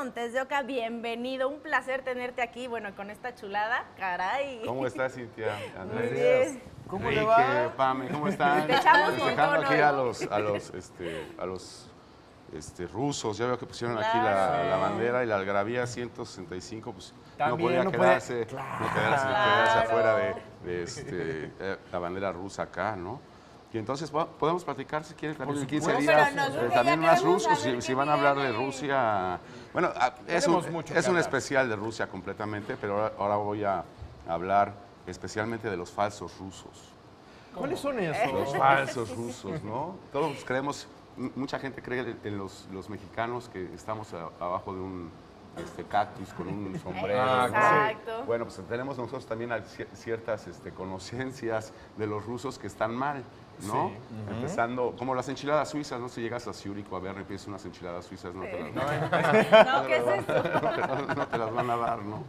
Cortés de Oca, bienvenido. Un placer tenerte aquí, bueno, con esta chulada, caray. ¿Cómo estás, Cintia? Bien. ¿Cómo le va? Pame, ¿cómo están? Te echamos montón aquí a los, a los, este, a los este, rusos. Ya veo que pusieron aquí la, Claro. la bandera y la algarabía 165, pues no También podía no puede- quedarse, no Claro. quedarse, quedarse Claro. afuera de, de, este, eh, la bandera rusa acá, ¿no? Y entonces po- podemos platicar si quieres también en 15 supuesto. días. Pero también más rusos, si, si van a hablar de. Rusia. Bueno, ah, es un, es un especial de Rusia completamente, pero ahora, ahora voy a hablar especialmente de los falsos rusos. ¿Cuáles son Los esos? falsos rusos, ¿no? Todos creemos, mucha gente cree en los, los mexicanos que estamos a- abajo de un este, cactus con un sombrero. Bueno, pues tenemos nosotros también ciertas este, conocencias de los rusos que están mal, ¿no? Empezando, como las enchiladas suizas, ¿no? Si llegas a Zurich o a Berna y pides unas enchiladas suizas, no te no te las van a dar, ¿no?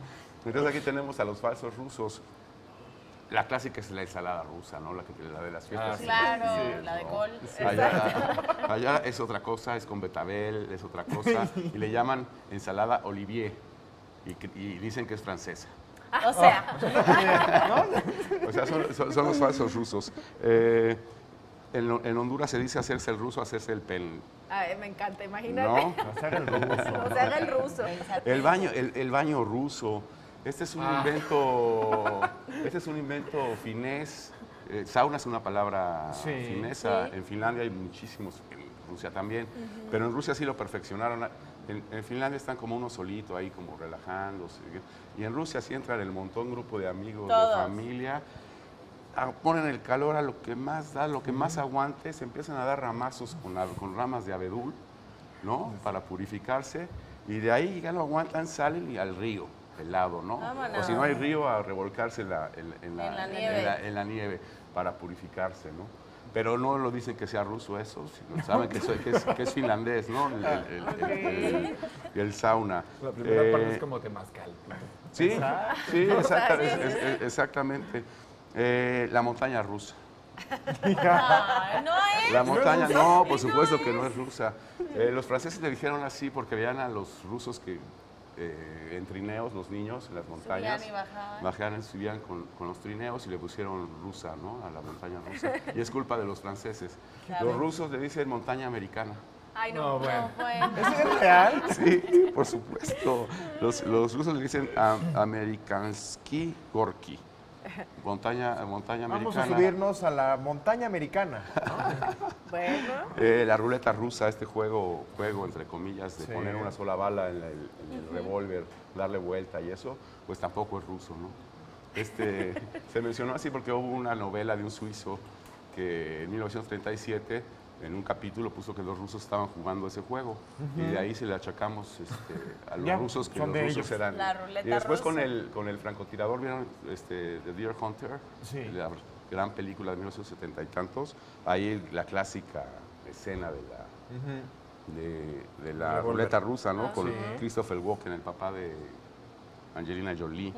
Entonces aquí tenemos a los falsos rusos. La clásica es la ensalada rusa, ¿no? La, que, la de las fiestas. Ah, Claro, infantiles, la de ¿no? col. Allá, allá es otra cosa, es con betabel, es otra cosa. Y le llaman ensalada olivier. Y, y dicen que es francesa. O sea, O sea, son, son- son los falsos rusos. Eh, en, en Honduras se dice hacerse el ruso, hacerse el pen. ay, me encanta, imagínate. ¿No? No se haga el ruso. O sea, haga el ruso. El baño, el, el baño ruso. Este es un Ah. invento, este es un invento finés. Eh, sauna es una palabra Sí. finesa. Sí. En Finlandia hay muchísimos, en Rusia también. Pero en Rusia sí lo perfeccionaron. En, en Finlandia están como uno solito ahí, como relajándose. Y en Rusia sí entran el montón, grupo de amigos, Todos. de familia. a- ponen el calor a lo que más da, lo que más aguante, se empiezan a dar ramazos con, la- con ramas de abedul, ¿no? Para purificarse. Y de ahí ya lo aguantan, salen y al río, helado, ¿no? Vámonos. O si no hay río, a revolcarse en la, en, en la, En la en nieve. la- en la nieve para purificarse, ¿no? Pero no lo dicen que sea ruso eso, sino saben que, soy- que es, que es finlandés, ¿no? El, el- el- el- el sauna. La primera parte Eh, es como temazcal. Sí, sí, exacta- sí, es- sí, es- sí. es- exactamente. Eh, la montaña rusa. No es. La montaña, no, por supuesto que no es rusa. Eh, los franceses le dijeron así porque veían a los rusos que eh, en trineos, los niños en las montañas, Subían y bajaban. bajaban, subían con, con los trineos y le pusieron rusa, ¿no? A la montaña rusa. Y es culpa de los franceses. Los rusos le dicen montaña americana. Ay, no, No, no, bueno. bueno. ¿Eso es real? Sí, por supuesto. Los, los rusos le dicen am- Amerikansky Gorky. Montaña, montaña Vamos americana. a subirnos a la montaña americana. Bueno. Eh, la ruleta rusa, este juego, juego entre comillas, de Sí. poner una sola bala en, la- el, en el revólver, darle vuelta y eso, pues tampoco es ruso, ¿no? Este, se mencionó así porque hubo una novela de un suizo que en 1937 en un capítulo puso que los rusos estaban jugando ese juego y de ahí se le achacamos este, a los Ya, rusos que los rusos ellos. eran. La ruleta y después rusa. con el con el francotirador vieron este, The Deer Hunter, Sí. la gran película de 1970 y tantos, ahí la clásica escena de la de, de la ruleta rusa, ¿no? Con Sí. Christopher Walken, el papá de Angelina Jolie.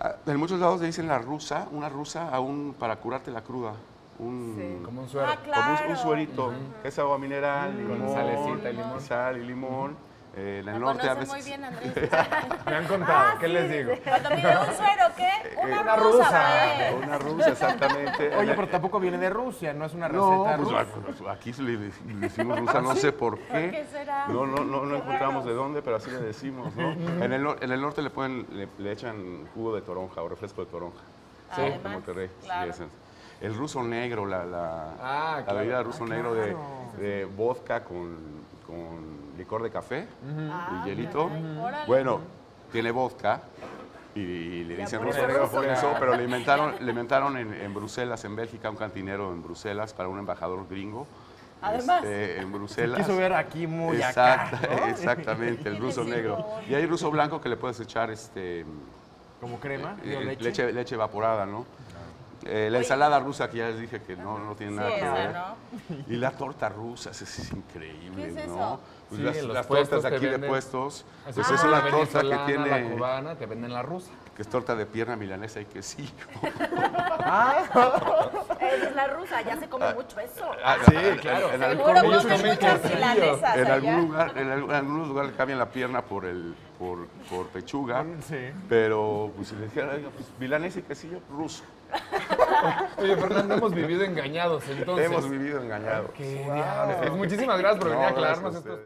Ah, En muchos lados le dicen la rusa, una rusa aún para curarte la cruda. Un, Sí. Como un suero. Ah, como un- suerito, que es agua mineral, Con limón, salecita y limón. Sal y limón. Eh, en el Lo norte a veces. muy bien, Andrés. Me han contado, ¿qué les digo? Cuando pide un suero, ¿qué? Una, una rusa, rusa. pues. Una rusa, exactamente. Oye, pero tampoco viene de Rusia, no es una No, receta pues, rusa. ah, aquí le, le decimos rusa, no sé por qué. qué será? No, no, no, no encontramos de dónde, pero así le decimos, ¿no? en, el, nor- en el norte le pueden, le, le echan jugo de toronja o refresco de toronja. Sí. En Además, Monterrey. sí, claro. El ruso negro, la, la, Ah, la claro. bebida ruso Ah, negro de, claro. de vodka con, con licor de café Ah, y hielito. caray. Bueno, tiene vodka y, le dicen ruso negro por eso, pero le inventaron, le inventaron en, en Bruselas, en Bélgica, un cantinero en Bruselas para un embajador gringo. Además. Este, en Bruselas. Quiso ver aquí muy Exacta- acá, ¿no? Exactamente, el ruso negro. Y hay ruso blanco que le puedes echar este, Como crema, eh, leche. leche, leche evaporada, ¿no? Eh, la ensalada rusa que ya les dije que no, no tiene Sí, nada que esa, ver. ¿no? Y la torta rusa, esa es increíble, ¿Qué es ¿no? Pues Sí, las, las tortas aquí de puestos, pues es la una torta que tiene... La cubana, te venden la rusa. que es torta de pierna milanesa y quesillo. Esa es la rusa, ya se come mucho eso. sí, claro. En, Seguro algún- comen muchas milanesas en algún lugar, en, al- en algunos lugares le cambian la pierna por el por, por pechuga, Sí. pero pues, si le dijera, "Oiga, pues, milanesa y quesillo ruso. Oye, Fernando, hemos vivido engañados entonces. Hemos vivido engañados. Qué diablos. Pues muchísimas gracias por No, venir a aclararnos estos.